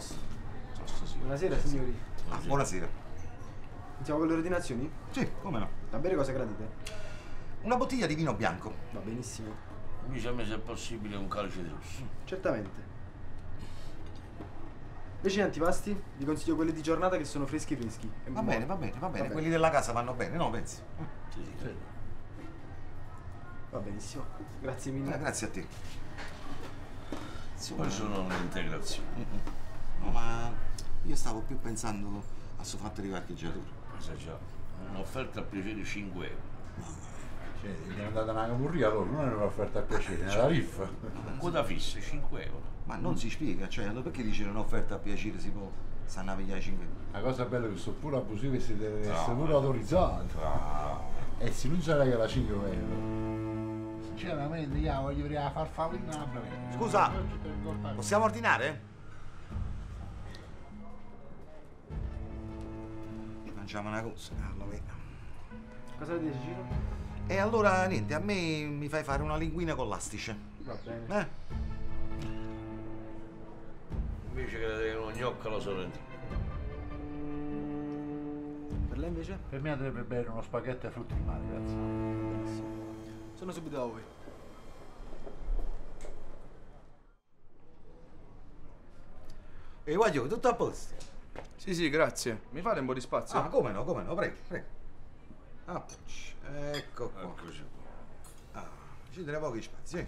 Sì. Buonasera signori. Ah, buonasera. Iniziamo con le ordinazioni? Sì, come no. Da bere cosa gradite? Una bottiglia di vino bianco. Va benissimo. Dice a me se è possibile un calcio di rosso. Certamente. Invece gli antipasti, vi consiglio quelli di giornata che sono freschi freschi. Va buoni. bene, va bene, va bene. Quelli della casa vanno bene, no, pensi? Sì, sì, credo. Va benissimo. Grazie mille. Eh, grazie a te. Poi sono le integrazioni. No, ma io stavo più pensando a suo fatto di parcheggiatore. Ma sai già, un'offerta a piacere 5 euro. Cioè, è andata una camurria allora, non era un'offerta a piacere, era la riffa. Quota fissa 5 euro. Ma non si spiega, cioè, allora perché dice un'offerta a piacere si può stanno a pigliare 5 euro? La cosa bella è che sono pure abusive e si deve No. essere pure autorizzato. Ah, E se non sarà che la 5 euro. Sinceramente io voglio vedere la farfallina. Scusa, Possiamo ordinare? Mangiamo una cosa, allora. Cosa avete Ciro? E allora niente, a me mi fai fare una linguina con l'astice. Va bene. Eh? invece che uno gnocco alla sorrentina. Per lei invece? Per me dovrebbe bere uno spaghetto e frutti di mare, grazie. Benissimo. Sono subito da voi. E voglio, tutto a posto. Sì, sì, grazie. Mi fate un po' di spazio? Ah, come no, come no, prego, prego. Ah, ecco qua. Eccoci qua. Ah, ci deve pochi spazi, eh.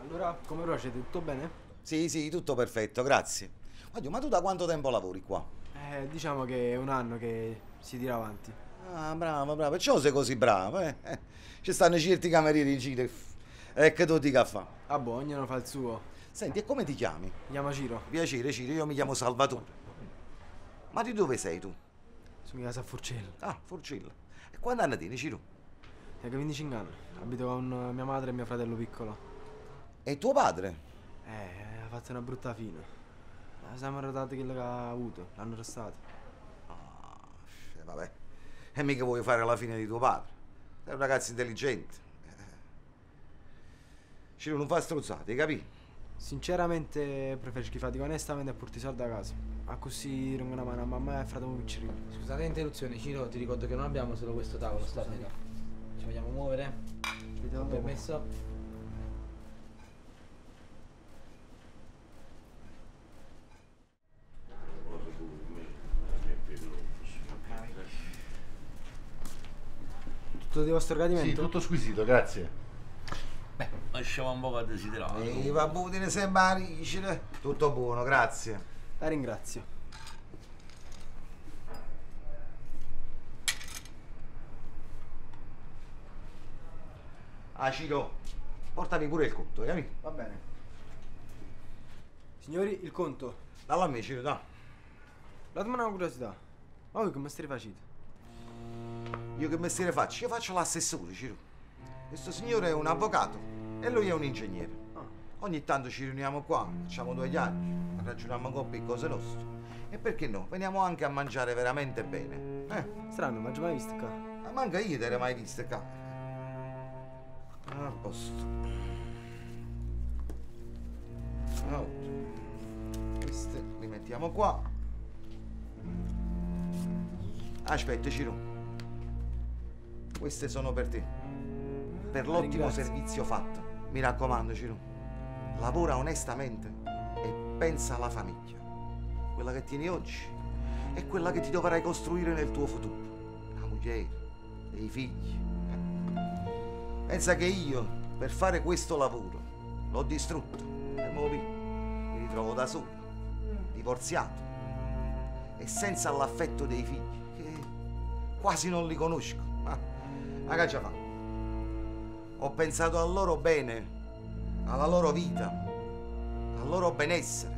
Allora, come procede? Tutto bene? Sì, sì, tutto perfetto, grazie. Voglio, ma tu da quanto tempo lavori qua? Eh, diciamo che è un anno che si tira avanti. Ah, bravo, bravo. Perciò sei così bravo, eh? Ci stanno certi camerieri in giro. E che tu dica a fa? Ah, boh, ognuno fa il suo. Senti, e come ti chiami? Mi chiama Ciro. Piacere, Ciro, io mi chiamo Salvatore. Ma di dove sei tu? Sono in casa a Forcello. Ah, Forcilla. E quando anni tieni, Ciro? Tengo 25 anni. Abito con eh, mia madre e mio fratello piccolo. E tuo padre? Eh, ha fatto una brutta fine. Eh, Siamo arredati quello che ha avuto. L'hanno arrestato. Ah, eh, vabbè. E mica vuoi fare la fine di tuo padre. Sei un ragazzo intelligente. Ciro, non fa strozzate, capi? Sinceramente preferisco fare onestamente a porti i soldi a casa. A così non una mano a mamma e a fratello piccino. Scusate l'interruzione, Ciro, ti ricordo che non abbiamo solo questo tavolo stasera. Ci vogliamo muovere? Vediamo dopo. Permesso? Tutto di vostro Sì, gradimento? tutto squisito, grazie. Lasciamo un po' a desiderato. E va bene sempre a ricere. Tutto buono, grazie. La ringrazio. Ah, Ciro, portami pure il conto, capi? Va bene. Signori, il conto. Dallo a me, Ciro, da. Datemi una curiosità. Ma voi che mestiere facete? Io che mestiere faccio? Io faccio l'assessore, Ciro. Questo signore è un avvocato e lui è un ingegnere. Ah. Ogni tanto ci riuniamo qua, facciamo due chiacchiere, ragioniamo un po' per cose nostre. E perché no? Veniamo anche a mangiare veramente bene. Eh? Strano, non l'ho mai visto qua. Ma manca io te l'hai mai viste qua. Ah, A posto. Oh. Queste li mettiamo qua. Aspetta, Ciro. Queste sono per te. Per l'ottimo Ringrazio. servizio fatto. Mi raccomando, Ciro. Lavora onestamente e pensa alla famiglia. Quella che tieni oggi è quella che ti dovrai costruire nel tuo futuro. La moglie, i figli. Pensa che io, per fare questo lavoro, l'ho distrutto. E mo vi- mi ritrovo da solo, divorziato e senza l'affetto dei figli, che quasi non li conosco. Ma, che ci fa? Ho pensato al loro bene, alla loro vita, al loro benessere,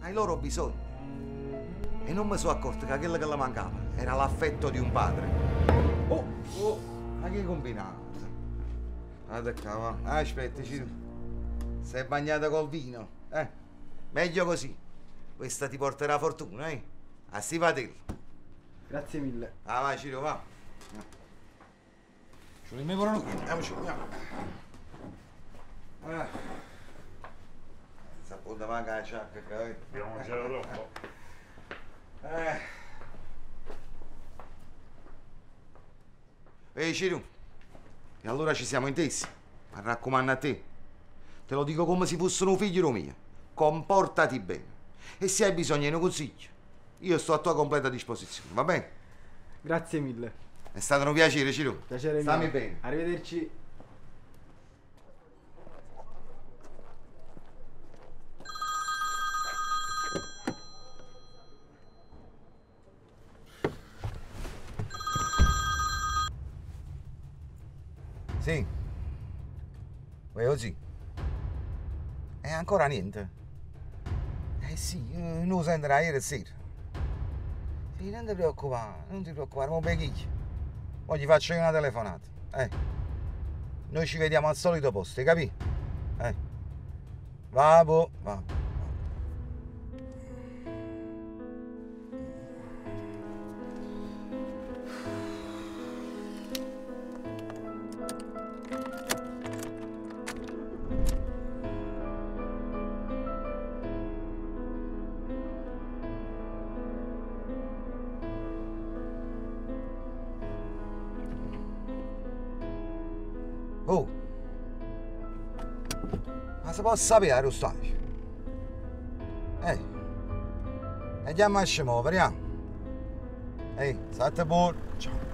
ai loro bisogni. E non mi sono accorto che quello che le mancava era l'affetto di un padre. Oh, oh, ma che combinato? Guarda qua, va. Aspetta, Ciro. Sei bagnata col vino, eh? Meglio così. Questa ti porterà fortuna, eh? A sti fratello. Grazie mille. Ah, vai, Ciro, va. Ci vogliamo pure noi. Andiamoci, andiamo. Ah. Sapota manca la giacca, capito? Abbiamo già troppo. Eh. Ehi Ciro, e allora ci siamo intesi? Mi raccomando a te, te lo dico come se fosse un figlio mio, comportati bene e se hai bisogno di un consiglio, io sto a tua completa disposizione, va bene? Grazie mille. È stato un piacere Ciro. Piacere Stammi mio. bene. Arrivederci. Sì. Vuoi così? E ancora niente? Eh sì, eh, non lo sentirà ieri sera. Sì, non ti preoccupare, non ti preoccupare, mo pechicchio. Poi gli faccio io una telefonata. Eh. Noi ci vediamo al solito posto, hai capito? Eh. Vabbè, vabbè. Oh! Ma si può sapere lo stadio? Ehi! Andiamo a vediamo! Ehi, state buono! Ciao!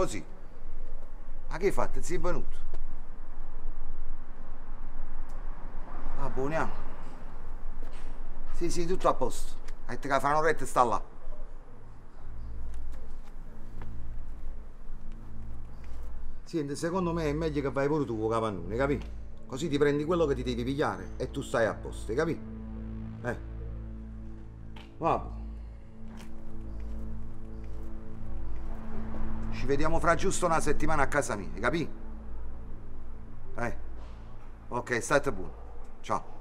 Così. Ma che hai fatto? Sei venuto? Ah, buoniamo. Sì, sì, tutto a posto. Hai detto che fa un'oretta sta là. Senti, secondo me è meglio che vai pure tu, capannone, capì? Così ti prendi quello che ti devi pigliare e tu stai a posto, capì? Eh. Vabbè. Vediamo fra giusto una settimana a casa mia, capì? Eh. Ok, state buono. Ciao.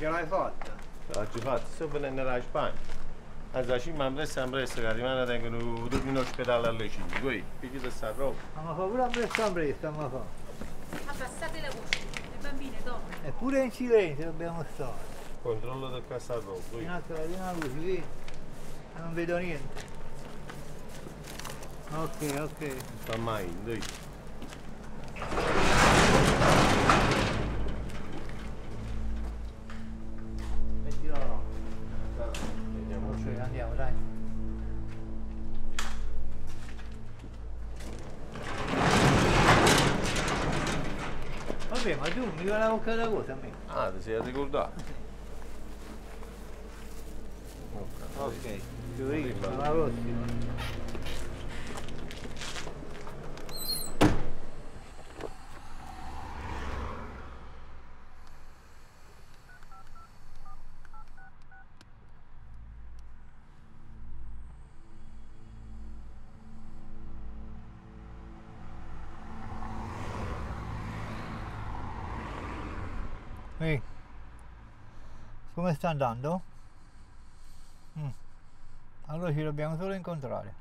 Ce l'hai fatta. Oggi fatto, sto venendo dalla Spagna. Anzi, ci mi pressa pressa che rimane tengono tutti in ospedale alle 5. Poi, perché ti sta roba? Ma mi fa pure pressa pressa, ma fa. Abbassate la voce, le bambine dormono. Eppure in silenzio dobbiamo stare. Controllo del casa roba. In alto la prima luce? Ma non vedo niente. Ok, ok. Sta mai, dai. Vabbè, ma tu mi la bocca da cosa a me? Ah, ti sei ricordato? Ok, giurino, alla Ehi. Come sta andando? Mm. Allora ci dobbiamo solo incontrare.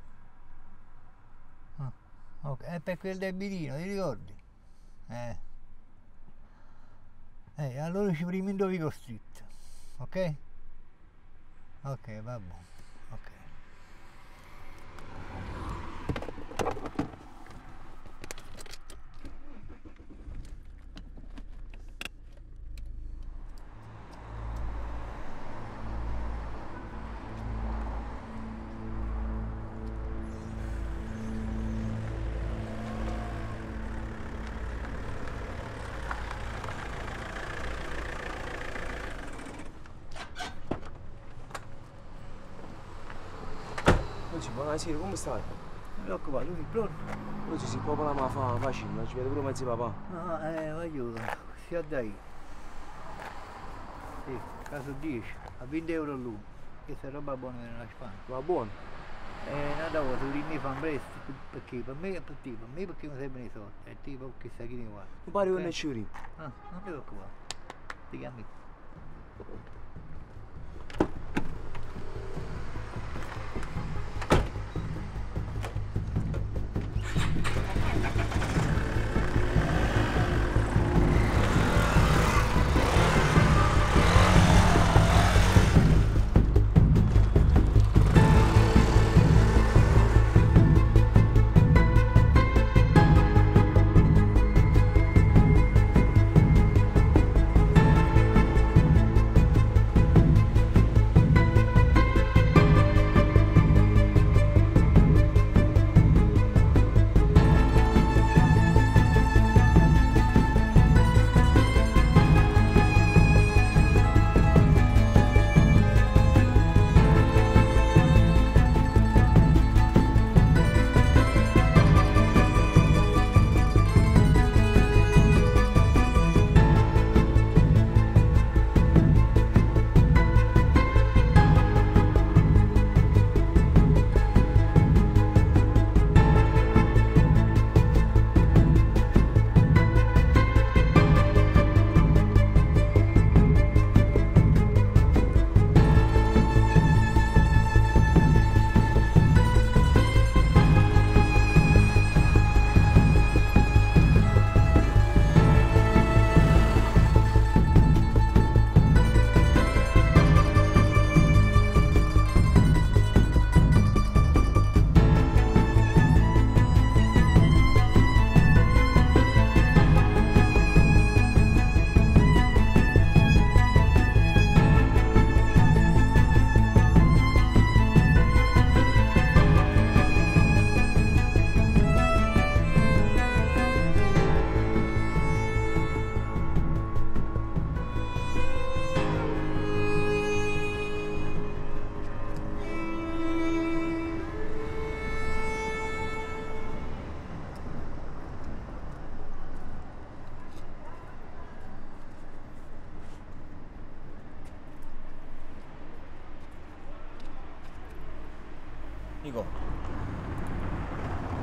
Ah, è per quel debitino, ti ricordi? Eh. Eh, allora ci primi in Dovico Street, ok? Ok, va buono, ok. Oggi, buonasera, come stai? Non ti preoccupare, tu sei pronto? Oggi si può parlare ma fa facile, ci vede pure mezzo papà. No, eh, aiuto, sia dai. Sì, caso 10, a 20 euro l'uno. Questa è roba buona nella Spagna. Va buono? Eh, una volta i miei fanno presto, perché per me e per te, per me perché non servono i soldi, e te perché sai chi ne vuole. Mi pare che non ci vedi. Ah, non preoccupare. Ti chiami.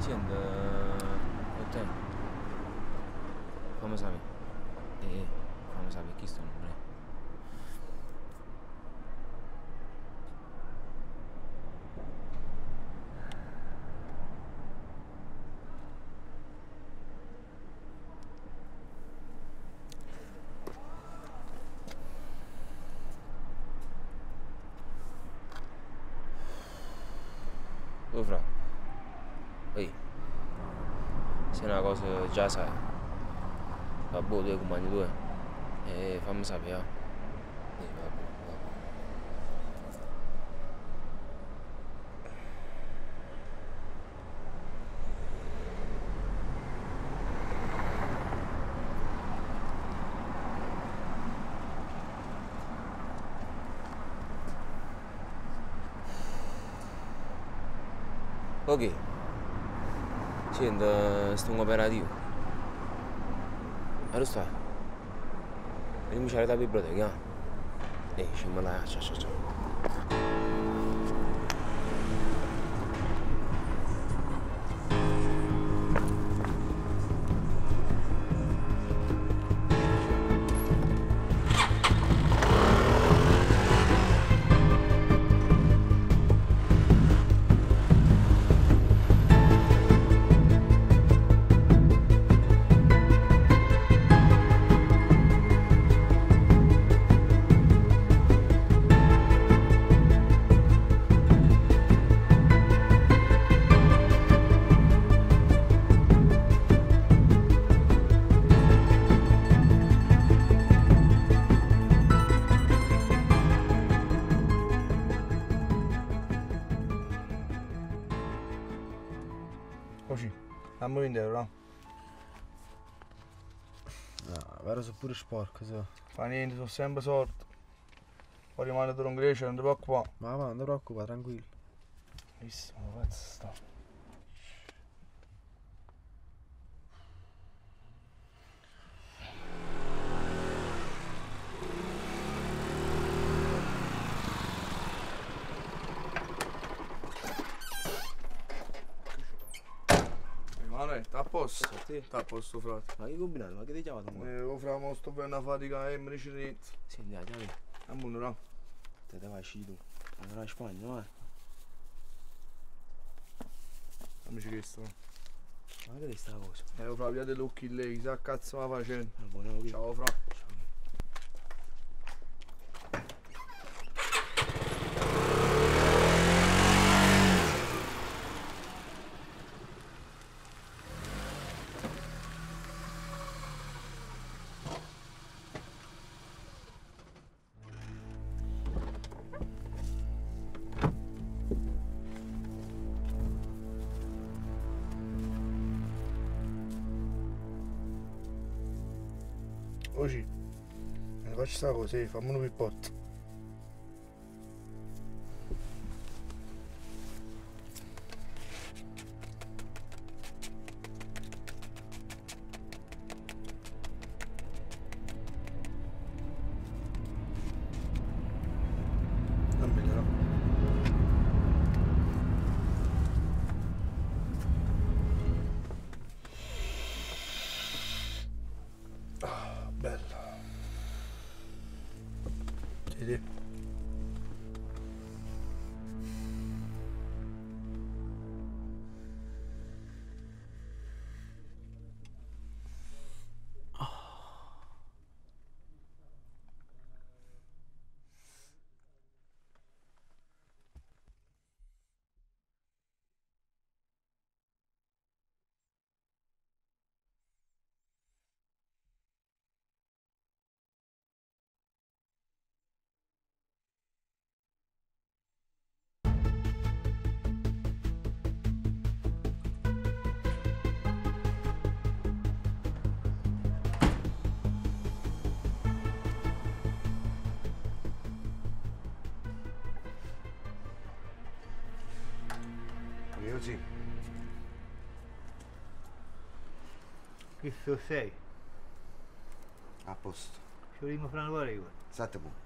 Senti, ho tempo. Fammi sapere. Eh, fammi sapere chi sto non è. Oh fra. Ehi. Se è una cosa già sai. Vabbè, due compagni due. E fammi sapere, eh. Eh, vabbè, vabbè. Ok. Senti, sto in operativo. Allora sta? Ricominciare da biblioteca. Eh, ci me la ciao ciao ciao. Così, 20 euro, no? Però sono pure sporco, so. Fa niente, sono sempre sorte. Poi rimane tu in Grecia, non ti preoccupare. Ma va, non ti preoccupare, tranquillo. Benissimo, cazzo sta. Sta a posto? Sì. Sta a posto, frate. Ma che combinato? Ma che ti chiamato? qua? Eh, fra, mo sto bene a fatica e mi niente. Senti, dai, dai. Dammi uno, no? Te te vai uscire tu. Andrai in Spagna, vai. Dammici questo. Ma che è sta cosa? Eh, fra, via dell'occhi lei, chissà cazzo va facendo. Ah, buono. Ciao, fra. Faccio sta cosa, eh, fammi un pippotto. Vedi? Io So sei? A posto. Ci vogliamo fare una regola. Sette punti.